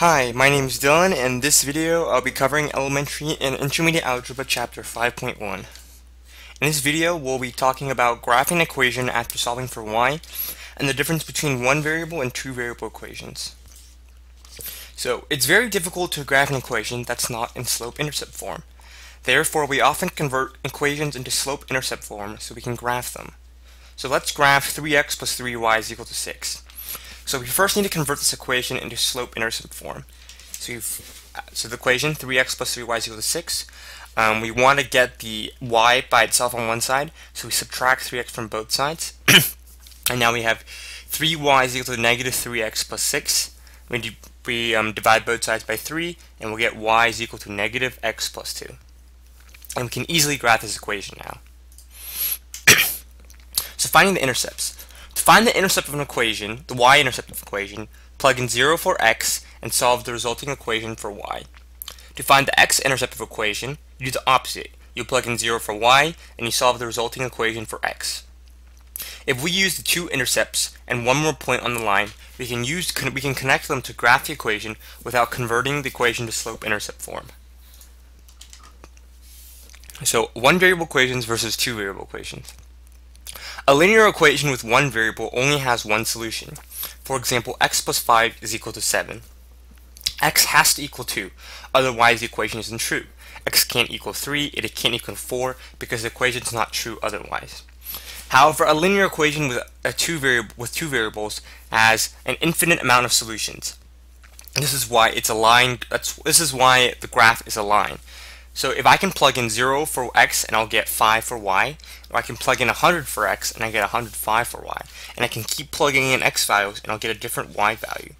Hi, my name is Dylan, and in this video I'll be covering Elementary and Intermediate Algebra Chapter 5.1. In this video, we'll be talking about graphing an equation after solving for y, and the difference between one variable and two variable equations. So, it's very difficult to graph an equation that's not in slope-intercept form. Therefore, we often convert equations into slope-intercept form so we can graph them. So let's graph 3x plus 3y is equal to 6. So we first need to convert this equation into slope-intercept form. So, so the equation 3x plus 3y is equal to 6. Um, we want to get the y by itself on one side, so we subtract 3x from both sides. and now we have 3y is equal to negative 3x plus 6. We, we um, divide both sides by 3, and we'll get y is equal to negative x plus 2. And we can easily graph this equation now. so finding the intercepts. Find the intercept of an equation, the y-intercept of an equation, plug in 0 for x and solve the resulting equation for y. To find the x-intercept of an equation, you do the opposite. You plug in 0 for y and you solve the resulting equation for x. If we use the two intercepts and one more point on the line, we can use we can connect them to graph the equation without converting the equation to slope-intercept form. So one variable equations versus two variable equations. A linear equation with one variable only has one solution. For example, x plus 5 is equal to 7. x has to equal 2, otherwise the equation isn't true. x can't equal 3, it can't equal 4, because the equation is not true otherwise. However, a linear equation with, a two variable, with two variables has an infinite amount of solutions. This is why it's a line. This is why the graph is a line. So if I can plug in 0 for x and I'll get 5 for y, or I can plug in 100 for x and I get 105 for y, and I can keep plugging in x values and I'll get a different y value.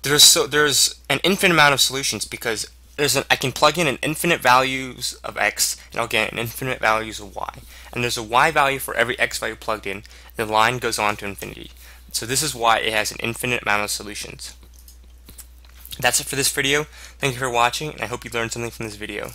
There's so there's an infinite amount of solutions because there's an I can plug in an infinite values of x and I'll get an infinite values of y. And there's a y value for every x value plugged in, the line goes on to infinity. So this is why it has an infinite amount of solutions. That's it for this video. Thank you for watching, and I hope you learned something from this video.